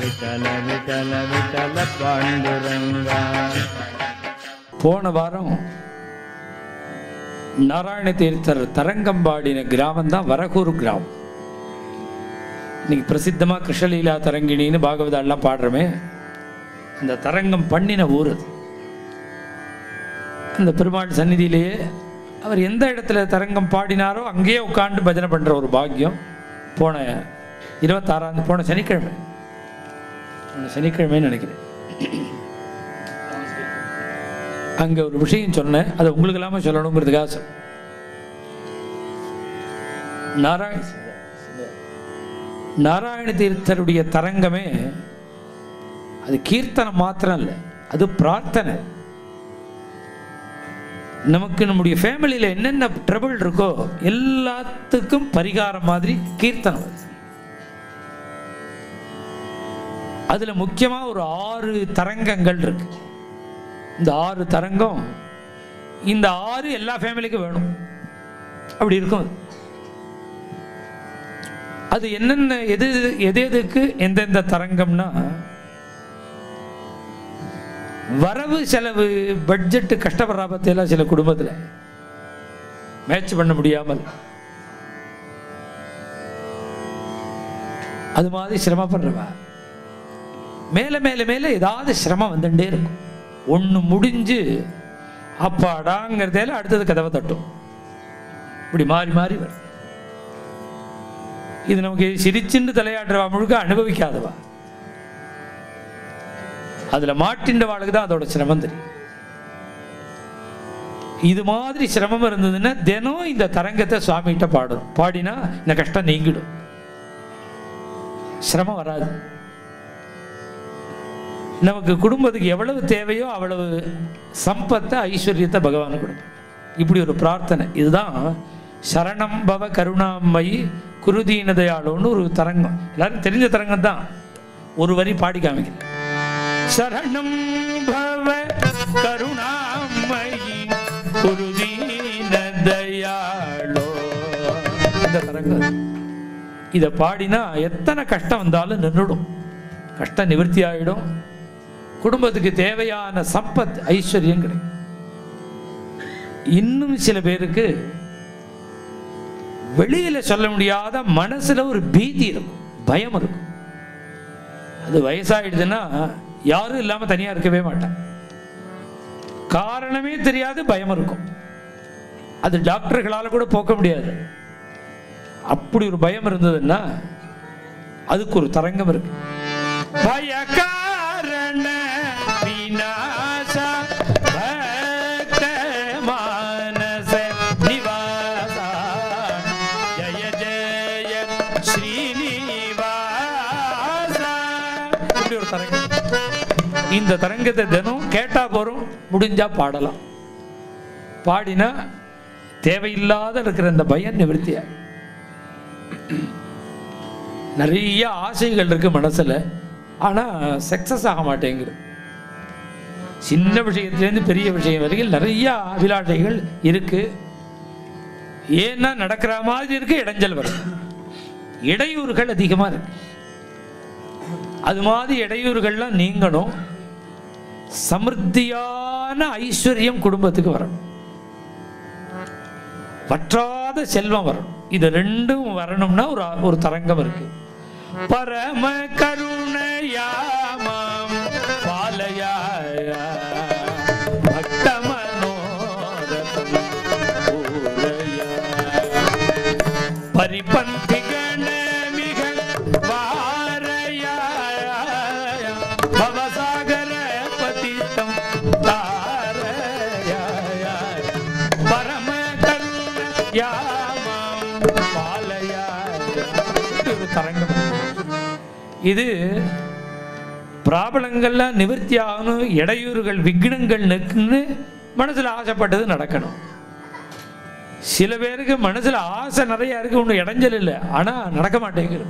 விட்டல விட்டல விட்டல பாண்டுரங்கா போன வாரம் நாராயண தீர்த்தர் தரங்கம்பாடின கிராமம் தான் வரகூர் கிராமம். இன்னைக்கு பிரசித்தமாக கிருஷ்ணலீலா தரங்கிணின்னு பாகவதாலாம் பாடுறோமே அந்த தரங்கம் பண்ணின ஊர் அது. அந்த பெருமாள் சந்நிதியிலேயே அவர் எந்த இடத்துல தரங்கம் பாடினாரோ அங்கேயே உட்காந்து பஜனை பண்ணுற ஒரு பாக்கியம். போன இருபத்தாறாம் போன சனிக்கிழமை. சனிக்கிழமைன்னு நினைக்கிறேன். அங்கே ஒரு விஷயம் சொன்னேன். அதை உங்களுக்கு இல்லாமல் சொல்லணுங்கிறதுக்காக சொன்னேன் நாராயண நாராயண தீர்த்தருடைய தரங்கமே அது கீர்த்தனம் மாத்திரம் இல்லை அது பிரார்த்தனை. நமக்கு நம்முடைய ஃபேமிலியில் என்னென்ன ட்ரபிள் இருக்கோ எல்லாத்துக்கும் பரிகாரம் மாதிரி கீர்த்தனம். அதில் முக்கியமா ஒரு ஆறு தரங்கங்கள் இருக்கு. இந்த ஆறு தரங்கம் இந்த ஆறு எல்லா ஃபேமிலிக்கும் வேணும். அப்படி இருக்கும் அது. அது என்னென்ன எது எது எதுக்கு எந்தெந்த தரங்கம்னா வரவு செலவு பட்ஜெட்டு கஷ்டப்படுறா பற்றியெல்லாம் சில குடும்பத்தில் மேட்ச் பண்ண முடியாமல். அது மாதிரி சிரமப்படுறவா. மேலே மேலே மேலே ஏதாவது சிரமம் வந்துட்டே இருக்கும். ஒன்று முடிஞ்சு அப்பாடாங்கிறதேல அடுத்தது கதவை தட்டும். இப்படி மாறி மாறி வரும். இது நமக்கு சிரிச்சுண்டு தலையாடுறவா முழுக்க அனுபவிக்காதவா? அதுல மாட்டின்ற வாழ்க்கை தான் அதோட சிரமம் தெரியும். இது மாதிரி சிரமம் இருந்ததுன்னா தினம் இந்த தரங்கத்தை சுவாமிகிட்ட பாடணும். பாடினா இந்த கஷ்டம் நீங்கிடும். சிரமம் வராது. நமக்கு குடும்பத்துக்கு எவ்வளவு தேவையோ அவ்வளவு சம்பத்தை ஐஸ்வர்யத்தை பகவான் கொடுப்பார். இப்படி ஒரு பிரார்த்தனை. இதுதான் சரணம் பவ கருணாமயி குருதீனதையாளோன்னு ஒரு தரங்கம். எல்லாரும் தெரிஞ்ச தரங்கம் தான். ஒரு வரி பாடி காமிக்கிறேன். சரணம் பவ கருணாமயி குருதீன இந்த தரங்கம். இதை பாடினா எத்தனை கஷ்டம் வந்தாலும் நின்றுடும். கஷ்டம் நிவர்த்தி ஆகிடும் குடும்பத்துக்கு தேவையான சம்பத் ஐஸ்வர்யம் கிடைக்கும். இன்னும் சில பேருக்கு வெளியில சொல்ல முடியாத மனசுல ஒரு பீதி இருக்கும் பயம் இருக்கும். அது வயசாயிடுதுன்னா யாரும் இல்லாம தனியா இருக்கவே மாட்டேன் காரணமே தெரியாது பயம் இருக்கும். அது டாக்டர்களால கூட போக்க முடியாது. அப்படி ஒரு பயம் இருந்ததுன்னா அதுக்கு ஒரு தரங்கம் இருக்கு. பயக்காரண இந்த தரங்கத்தை தினம் கேட்டா போறோம் முடிஞ்சா பாடலாம். பாடினா தேவையில்லாத இருக்கிற இந்த பயம் நிவர்த்தியா? நிறைய ஆசைகள் இருக்கு மனசுல ஆனா சக்சஸ் ஆக மாட்டேங்குது. சின்ன விஷயத்துலேருந்து பெரிய விஷயம் வரைக்கும் நிறைய அபிலாஷைகள் இருக்கு. ஏன்னா நடக்கிற மாதிரி இருக்கு இடைஞ்சல் வரும். இடையூறுகள் அதிகமா இருக்கு. அது மாதிரி இடையூறுகள்லாம் நீங்கணும். சமிருத்தியான ஐஸ்வர்யம் குடும்பத்துக்கு வரணும். வற்றாத செல்வம் வரணும். இது ரெண்டும் வரணும்னா ஒரு ஒரு தரங்கம் இருக்கு. பரம கருணையாமாம் பாலயாய பக்த இது இது பிராபலங்கள்லாம் நிவர்த்தி ஆகணும் இடையூறுகள் விக்னங்கள் நிற்குன்னு மனசில் ஆசைப்பட்டது நடக்கணும். சில பேருக்கு மனசில் ஆசை நிறைய இருக்கு ஒன்றும் இடைஞ்சல் இல்லை. ஆனால் நடக்க மாட்டேங்குது.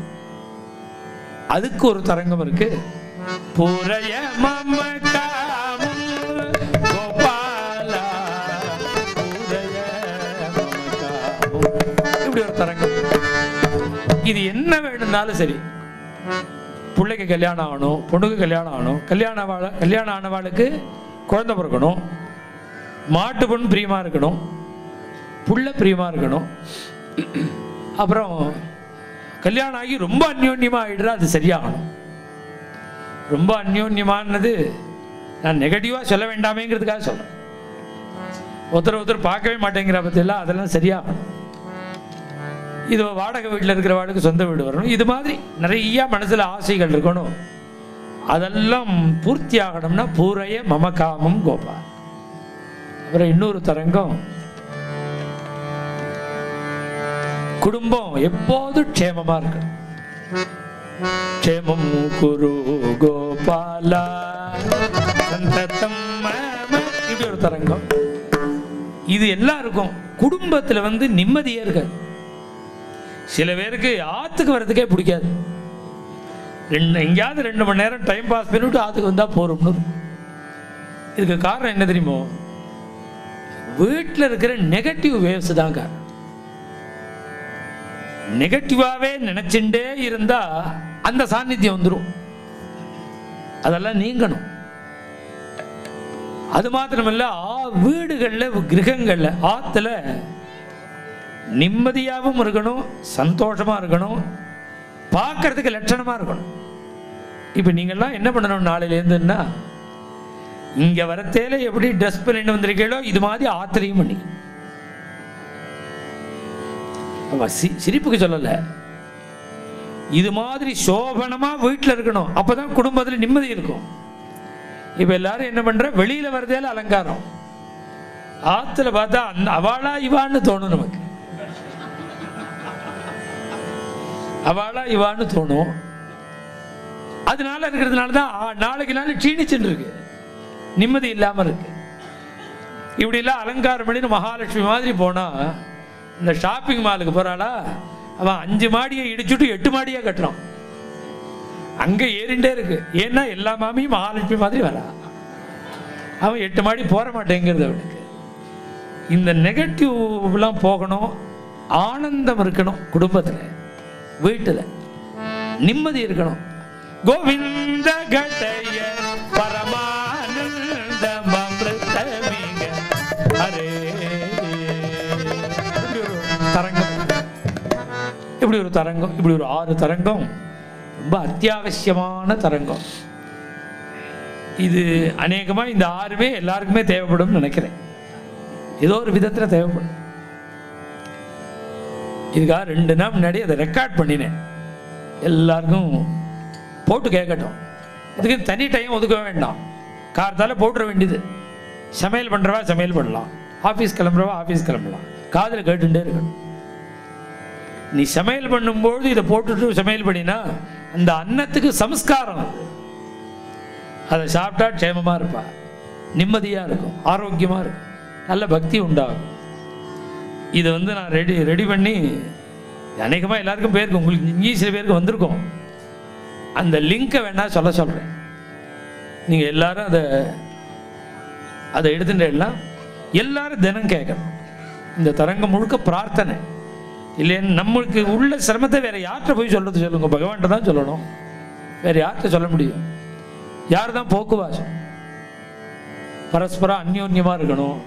அதுக்கு ஒரு தரங்கம் இருக்கு. புரைய மம இது என்ன வேணும்னாலும் சரி. பிள்ளைக்கு கல்யாணம் ஆகணும் பொண்ணுக்கு கல்யாணம் ஆகணும். கல்யாணம் கல்யாணம் ஆனவாளுக்கு குழந்தை பிறக்கணும். மாட்டு பொண்ணு பிரியமாக இருக்கணும். புள்ள பிரியமாக இருக்கணும். அப்புறம் கல்யாணம் ஆகி ரொம்ப அந்யோன்யமாக ஆகிடுறா அது சரியாகணும். ரொம்ப அந்யோன்யமானது நான் நெகட்டிவாக சொல்ல வேண்டாமேங்கிறதுக்காக சொல்கிறேன் ஒருத்தர் ஒருத்தர் பார்க்கவே மாட்டேங்கிற பற்றியெல்லாம் அதெல்லாம் சரியாகணும். இது வாடகை வீட்டில் இருக்கிற வாடகை சொந்த வீடு வரணும். இது மாதிரி நிறைய மனசில் ஆசைகள் இருக்கணும். அதெல்லாம் பூர்த்தி ஆகணும்னா பூரைய மமகாமம் கோபா அப்புறம் இன்னொரு தரங்கம். குடும்பம் எப்போதும் க்ஷேமமா இருக்கு? க்ஷேமம் குரு கோபாலா. சந்ததம் இப்படி ஒரு தரங்கம். இது எல்லாருக்கும் குடும்பத்துல வந்து நிம்மதியே இருக்காது. சில பேருக்கு ஆத்துக்கு வர்றதுக்கே பிடிக்காது. ரெண்டு எங்கேயாவது ரெண்டு மணி நேரம் டைம் பாஸ் பண்ணிவிட்டு ஆற்றுக்கு வந்தால் போகிறோம்னு இதுக்கு காரணம் என்ன தெரியுமோ? வீட்டில் இருக்கிற நெகட்டிவ் வேவ்ஸ் தாங்க நெகட்டிவாகவே நினச்சிண்டே இருந்தால் அந்த சாநித்தியம் வந்துடும் அதெல்லாம் நீங்கணும். அது மாத்திரமல்ல ஆ வீடுகளில் கிரகங்களில் ஆற்றுல நிம்மதியாகவும் இருக்கணும் சந்தோஷமாக இருக்கணும் பார்க்கறதுக்கு லட்சணமாக இருக்கணும். இப்போ நீங்கள்லாம் என்ன பண்ணணும் நாளையிலேருந்துன்னா இங்கே வரத்தேல எப்படி ட்ரெஸ் பண்ணிட்டு வந்திருக்கீங்களோ இது மாதிரி ஆத்திரையும் பண்ணி. சிரிப்புக்கு சொல்லலை. இது மாதிரி சோபனமாக வீட்டில் இருக்கணும் அப்பதான் குடும்பத்தில் நிம்மதி இருக்கும். இப்போ எல்லாரும் என்ன பண்ற வெளியில வரதேல அலங்காரம். ஆத்துல பார்த்தா அந்த அவளா இவான்னு தோணும் நமக்கு. அவளா இவான்னு தோணும். அதனால இருக்கிறதுனால தான் நாளைக்கு நாள் க்ஷீணிச்சுட்டு இருக்கு நிம்மதி இல்லாம இருக்கு. இப்படிலாம் அலங்காரம் பண்ணி மகாலட்சுமி மாதிரி போனா இந்த ஷாப்பிங் மாலுக்கு போறாளா அவன் அஞ்சு மாடியை இடிச்சுட்டு எட்டு மாடியா கட்டுறான். அங்க ஏறிண்டே இருக்கு. ஏன்னா எல்லா மாமியும் மகாலட்சுமி மாதிரி வரா. அவன் எட்டு மாடி போற மாட்டேங்கிறது அவனுக்கு. இந்த நெகட்டிவ்லாம் போகணும். ஆனந்தம் இருக்கணும் குடும்பத்துல. வீட்டுல நிம்மதி இருக்கணும். கோவிந்த கட்டைய பரமானந்த தரங்கம். இப்படி ஒரு தரங்கம் இப்படி ஒரு ஆறு தரங்கம். ரொம்ப அத்தியாவசியமான தரங்கம். இது அநேகமா இந்த ஆறுமே எல்லாருக்குமே தேவைப்படும் நினைக்கிறேன். ஏதோ ஒரு விதத்துல தேவைப்படும். இதுக்காக ரெண்டு நாள் முன்னாடி அதை ரெக்கார்ட் பண்ணினேன். எல்லாருக்கும் போட்டு கேட்கட்டும். இதுக்கு தனி டைம் ஒதுக்க வேண்டாம். கார்த்தால போட்டுற வேண்டியது. சமையல் பண்றவா சமையல் பண்ணலாம். ஆஃபீஸ் கிளம்புறவா ஆஃபீஸ் கிளம்பலாம். காதில் கேட்டுட்டே இருக்கணும். நீ சமையல் பண்ணும்போது இதை போட்டுட்டு சமையல் பண்ணினா அந்த அன்னத்துக்கு சம்ஸ்காரம். அதை சாப்பிட்டா க்ஷேமமாக இருப்பா. நிம்மதியா இருக்கும். ஆரோக்கியமா இருக்கும். நல்ல பக்தி உண்டாகும். இதை வந்து நான் ரெடி ரெடி பண்ணி அநேகமாக எல்லாருக்கும் போயிருக்கோம் உங்களுக்கு இங்கேயும் சில பேருக்கு வந்திருக்கும். அந்த லிங்கை வேணால் சொல்ல சொல்கிறேன் நீங்கள் எல்லாரும் அதை அதை எடுத்துட்டேன்னா எல்லாரும் தினம் கேட்கணும். இந்த தரங்கம் முழுக்க பிரார்த்தனை. இல்லைன்னு நம்மளுக்கு உள்ள சிரமத்தை வேற யார்கிட்ட போய் சொல்றது சொல்லுங்க? பகவான்கிட்ட தான் சொல்லணும். வேற யார்கிட்ட சொல்ல முடியும்? யார் தான் போக்குவாசம்? பரஸ்பரம் அந்யோன்யமாக இருக்கணும்.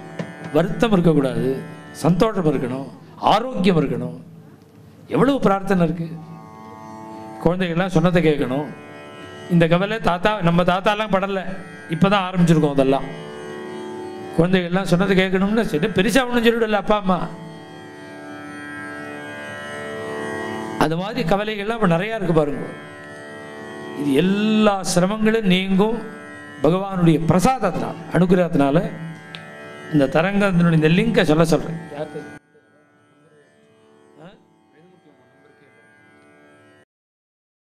வருத்தம் இருக்கக்கூடாது. சந்தோஷம் இருக்கணும் ஆரோக்கியம் இருக்கணும். எவ்வளவு பிரார்த்தனை இருக்கு? குழந்தைகள்லாம் சொன்னதை கேட்கணும். இந்த கவலை தாத்தா நம்ம தாத்தாலாம் படலை. இப்பதான் ஆரம்பிச்சிருக்கோம் அதெல்லாம். குழந்தைகள்லாம் சொன்னதை கேட்கணும்னு சரி பெருசா ஒன்றும் சொல்லிடல அப்பா அம்மா. அது மாதிரி கவலைகள்லாம் இப்போ நிறையா இருக்கு பாருங்க. இது எல்லா சிரமங்களும் நீங்கும். பகவானுடைய பிரசாதத்தினால் அனுகிரகத்தினால இந்த தரங்கத்தினுடைய இந்த லிங்கை சொல்ல சொல்கிறேன் யாருக்கு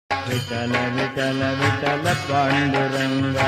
விட்டல விட்டல விட்டல பாண்டுரங்கா.